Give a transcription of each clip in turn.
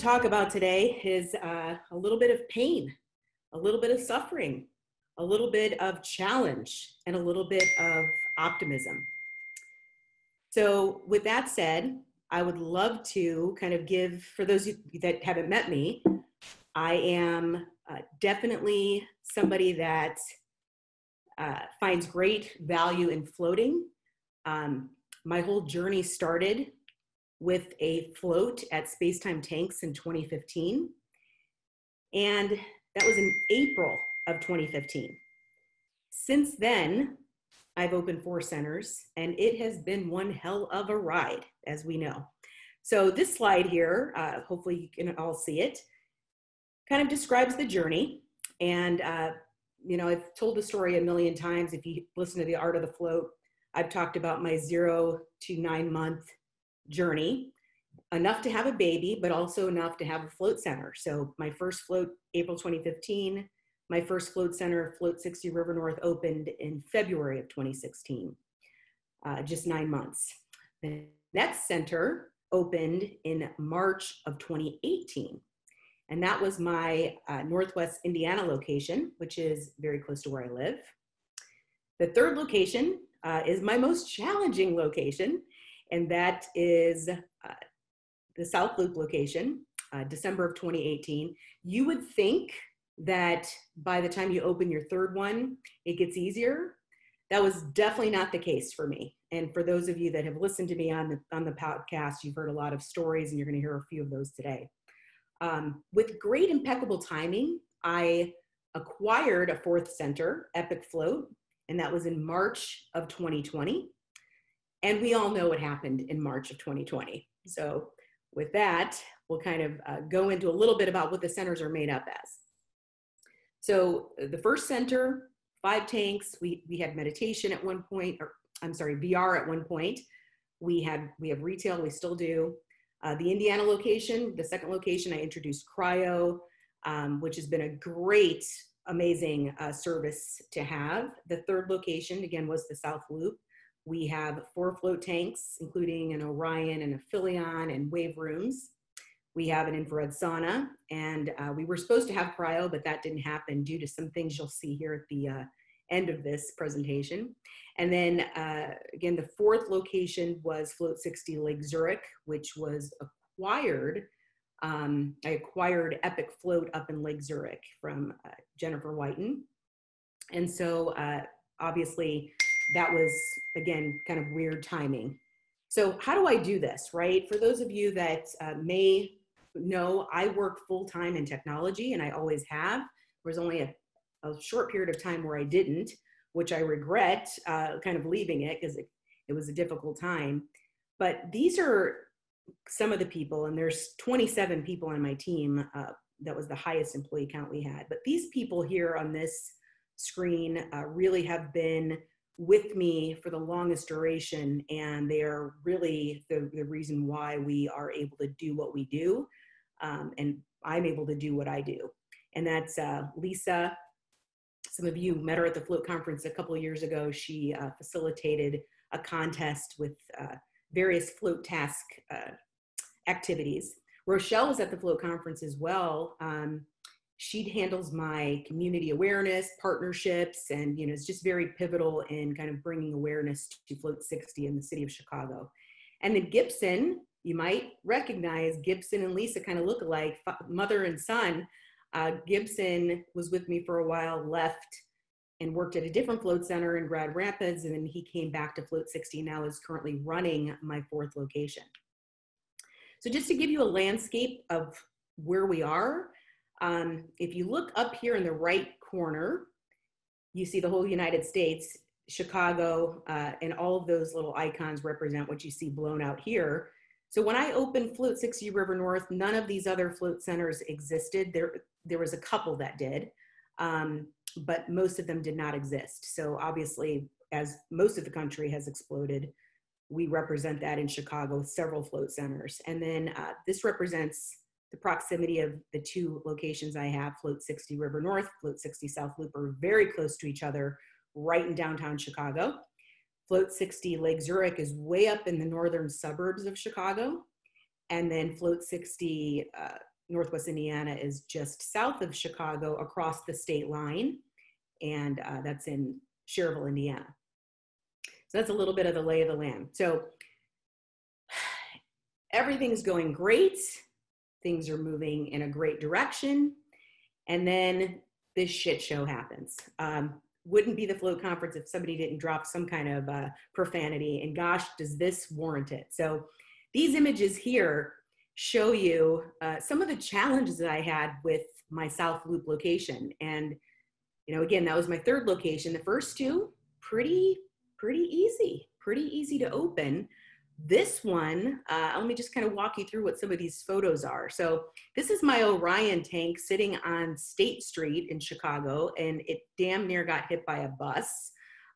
Talk about today is uh, a little bit of pain, a little bit of suffering, a little bit of challenge, and a little bit of optimism. So, with that said, I would love to kind of give, for those that haven't met me, I am uh, definitely somebody that uh, finds great value in floating. Um, my whole journey started with a float at Spacetime Tanks in 2015. And that was in April of 2015. Since then, I've opened four centers, and it has been one hell of a ride, as we know. So, this slide here, uh, hopefully you can all see it, kind of describes the journey. And, uh, you know, I've told the story a million times. If you listen to The Art of the Float, I've talked about my zero to nine month journey enough to have a baby, but also enough to have a float center. So my first float, April 2015. My first float center, Float 60 River North, opened in February of 2016, uh, just nine months. The next center opened in March of 2018. And that was my uh, Northwest Indiana location, which is very close to where I live. The third location uh, is my most challenging location and that is uh, the South Loop location, uh, December of 2018. You would think that by the time you open your third one, it gets easier. That was definitely not the case for me. And for those of you that have listened to me on the on the podcast, you've heard a lot of stories, and you're going to hear a few of those today. Um, with great impeccable timing, I acquired a fourth center, Epic Float, and that was in March of 2020. And we all know what happened in March of 2020. So, with that, we'll kind of uh, go into a little bit about what the centers are made up as. So, the first center, five tanks, we, we had meditation at one point, or I'm sorry, VR at one point. We had we have retail, we still do. Uh, the Indiana location, the second location, I introduced cryo, um, which has been a great, amazing uh, service to have. The third location, again, was the South Loop. We have four float tanks, including an Orion and a Philion and wave rooms. We have an infrared sauna, and uh, we were supposed to have cryo, but that didn't happen due to some things you'll see here at the uh, end of this presentation. And then uh, again, the fourth location was Float 60 Lake Zurich, which was acquired. Um, I acquired Epic Float up in Lake Zurich from uh, Jennifer Whiten. And so uh, obviously that was again kind of weird timing. So how do I do this, right? For those of you that uh, may know, I work full time in technology, and I always have. There was only a, a, short period of time where I didn't, which I regret, uh, kind of leaving it because it, it was a difficult time. But these are some of the people, and there's 27 people on my team. Uh, that was the highest employee count we had. But these people here on this screen uh, really have been with me for the longest duration and they are really the, the reason why we are able to do what we do um, and i'm able to do what i do. And that's uh, lisa. Some of you met her at the float conference a couple years ago. She uh, facilitated a contest with uh, various float task uh, activities. Rochelle was at the float conference as well um, she handles my community awareness partnerships and you know it's just very pivotal in kind of bringing awareness to float 60 in the city of chicago. And then gibson you might recognize gibson and lisa kind of look alike mother and son. Uh, gibson was with me for a while left and worked at a different float center in grand rapids and then he came back to float 60 now is currently running my fourth location. So just to give you a landscape of where we are um, if you look up here in the right corner, you see the whole United States, Chicago, uh, and all of those little icons represent what you see blown out here. So when I opened Float 60 River North, none of these other float centers existed. There, there was a couple that did, um, but most of them did not exist. So obviously, as most of the country has exploded, we represent that in Chicago several float centers. And then uh, this represents the proximity of the two locations I have, Float 60 River North, Float 60 South Loop, are very close to each other, right in downtown Chicago. Float 60 Lake Zurich is way up in the northern suburbs of Chicago. And then Float 60, uh, Northwest Indiana, is just south of Chicago across the state line. And uh, that's in Schererville, Indiana. So that's a little bit of the lay of the land. So everything's going great. Things are moving in a great direction. And then this shit show happens. Um, wouldn't be the float conference if somebody didn't drop some kind of uh, profanity. And gosh, does this warrant it? So these images here show you uh, some of the challenges that I had with my South Loop location. And, you know, again, that was my third location. The first two, pretty, pretty easy, pretty easy to open. This one, uh, let me just kind of walk you through what some of these photos are. So this is my Orion tank sitting on State Street in Chicago, and it damn near got hit by a bus.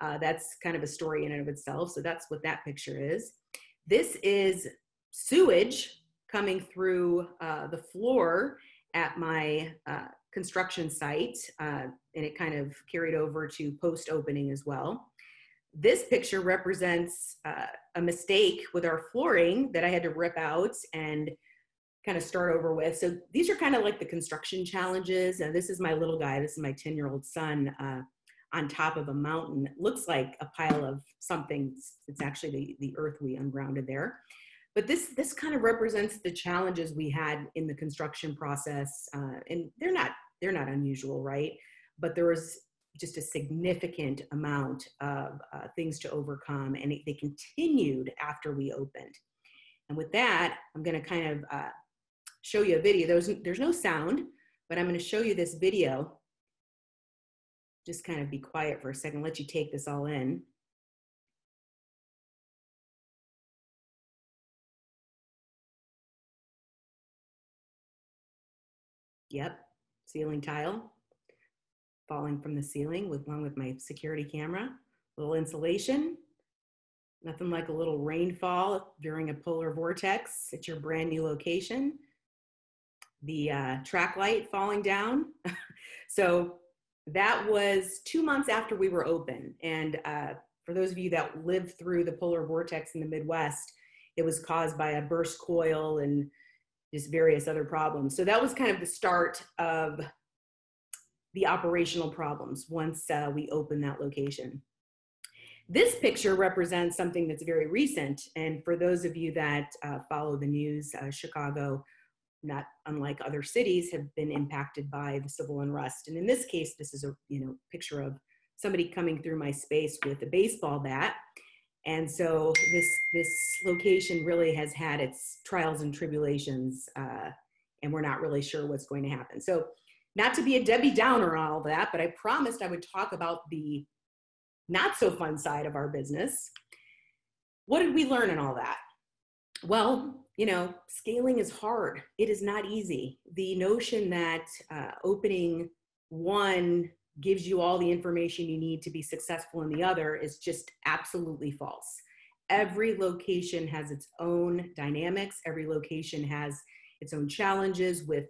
Uh, that's kind of a story in and of itself. So that's what that picture is. This is sewage coming through uh, the floor at my uh, construction site, uh, and it kind of carried over to post opening as well. This picture represents uh, a mistake with our flooring that I had to rip out and kind of start over with. So these are kind of like the construction challenges. And this is my little guy. This is my 10 year old son uh, on top of a mountain. It looks like a pile of something. It's actually the, the earth we ungrounded there. But this, this kind of represents the challenges we had in the construction process. Uh, and they're not, they're not unusual, right? But there was just a significant amount of uh, things to overcome, and it, they continued after we opened. And with that, I'm going to kind of uh, show you a video. There's, there's no sound, but I'm going to show you this video. Just kind of be quiet for a second, let you take this all in. Yep, ceiling tile falling from the ceiling with along with my security camera. Little insulation, nothing like a little rainfall during a polar vortex at your brand new location. The uh, track light falling down. so that was two months after we were open. And uh, for those of you that lived through the polar vortex in the Midwest, it was caused by a burst coil and just various other problems. So that was kind of the start of the operational problems once uh, we open that location. This picture represents something that's very recent. And for those of you that uh, follow the news, uh, Chicago, not unlike other cities, have been impacted by the civil unrest. And in this case, this is a you know picture of somebody coming through my space with a baseball bat. And so this this location really has had its trials and tribulations, uh, and we're not really sure what's going to happen. So not to be a Debbie Downer on all that, but I promised I would talk about the not so fun side of our business. What did we learn in all that? Well, you know, scaling is hard. It is not easy. The notion that uh, opening one gives you all the information you need to be successful in the other is just absolutely false. Every location has its own dynamics. Every location has its own challenges with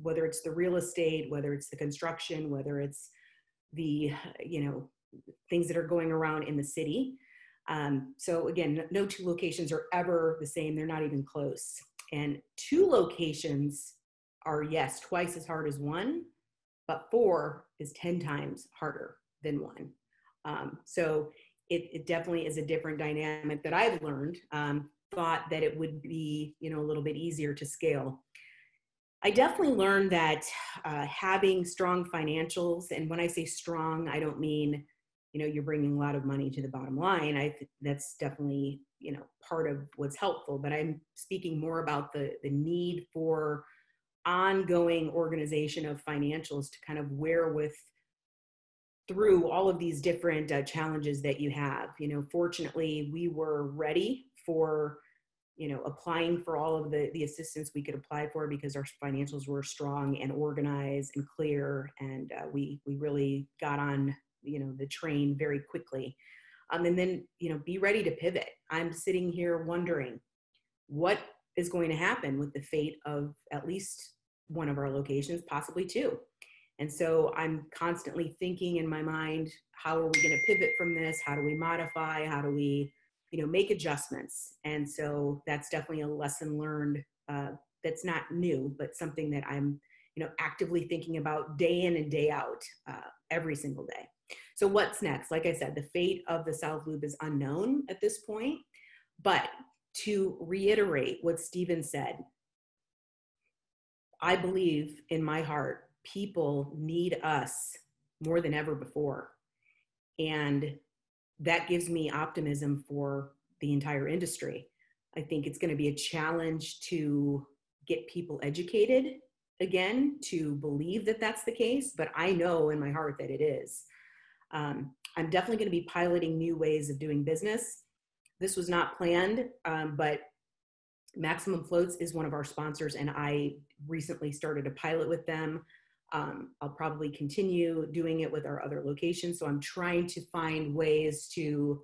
whether it's the real estate, whether it's the construction, whether it's the, you know, things that are going around in the city. Um, so again, no two locations are ever the same. They're not even close. And two locations are, yes, twice as hard as one, but four is 10 times harder than one. Um, so it, it, definitely is a different dynamic that I've learned. Um, thought that it would be, you know, a little bit easier to scale. I definitely learned that uh, having strong financials, and when I say strong, I don't mean, you know, you're bringing a lot of money to the bottom line. I that's definitely, you know, part of what's helpful. But I'm speaking more about the the need for ongoing organization of financials to kind of wear with through all of these different uh, challenges that you have. You know, fortunately, we were ready for you know applying for all of the the assistance we could apply for because our financials were strong and organized and clear and uh, we we really got on you know the train very quickly. Um, and then you know be ready to pivot. I'm sitting here wondering what is going to happen with the fate of at least one of our locations possibly two? And so i'm constantly thinking in my mind how are we going to pivot from this? How do we modify? How do we you know, make adjustments. And so that's definitely a lesson learned uh, that's not new, but something that I'm, you know, actively thinking about day in and day out uh, every single day. So what's next? Like I said, the fate of the South Loop is unknown at this point. But to reiterate what Stephen said, I believe in my heart, people need us more than ever before. And that gives me optimism for the entire industry. I think it's going to be a challenge to get people educated again to believe that that's the case, but I know in my heart that it is. Um, I'm definitely going to be piloting new ways of doing business. This was not planned, um, but Maximum Floats is one of our sponsors, and I recently started a pilot with them. Um, I'll probably continue doing it with our other locations. So I'm trying to find ways to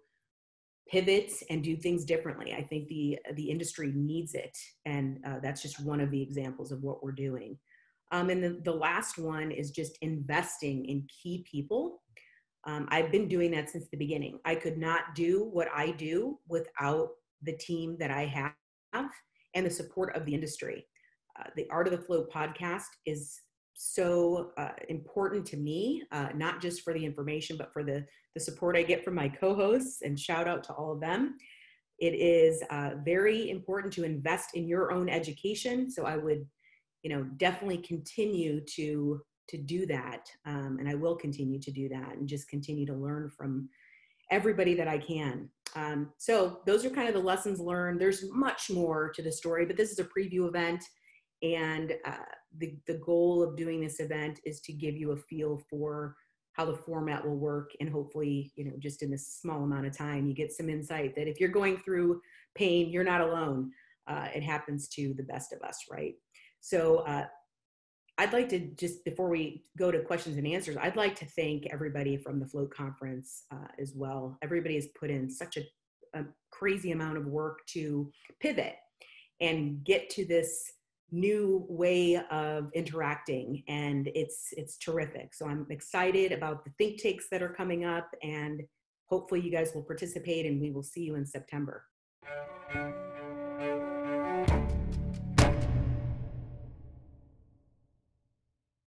pivot and do things differently. I think the the industry needs it, and uh, that's just one of the examples of what we're doing. Um, and the, the last one is just investing in key people. Um, I've been doing that since the beginning. I could not do what I do without the team that I have and the support of the industry. Uh, the Art of the Float podcast is so uh, important to me, uh, not just for the information, but for the, the support I get from my co hosts, and shout out to all of them. It is uh, very important to invest in your own education. So I would, you know, definitely continue to to do that, um, and I will continue to do that, and just continue to learn from everybody that I can. Um, so those are kind of the lessons learned. There's much more to the story, but this is a preview event. And uh, the, the goal of doing this event is to give you a feel for how the format will work. And hopefully, you know, just in this small amount of time, you get some insight that if you're going through pain, you're not alone. Uh, it happens to the best of us, right? So uh, I'd like to just before we go to questions and answers, I'd like to thank everybody from the Float Conference uh, as well. Everybody has put in such a, a, crazy amount of work to pivot and get to this new way of interacting, and it's it's terrific. So I'm excited about the think takes that are coming up, and hopefully you guys will participate, and we will see you in September.